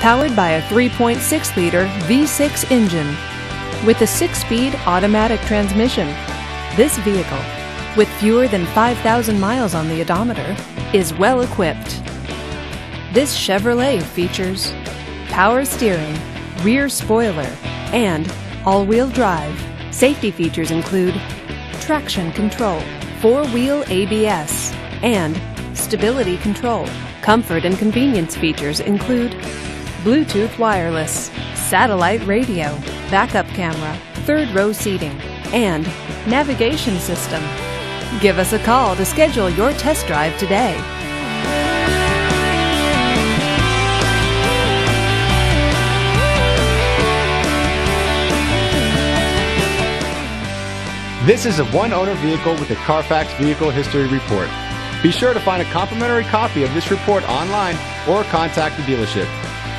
powered by a 3.6 liter V6 engine with a six speed automatic transmission. This vehicle, with fewer than 5,000 miles on the odometer, is well equipped. This Chevrolet features power steering, rear spoiler, and all wheel drive. Safety features include traction control, four wheel ABS, and stability control. Comfort and convenience features include Bluetooth wireless, satellite radio, backup camera, third row seating, and navigation system. Give us a call to schedule your test drive today. This is a one owner vehicle with a Carfax Vehicle History Report. Be sure to find a complimentary copy of this report online or contact the dealership.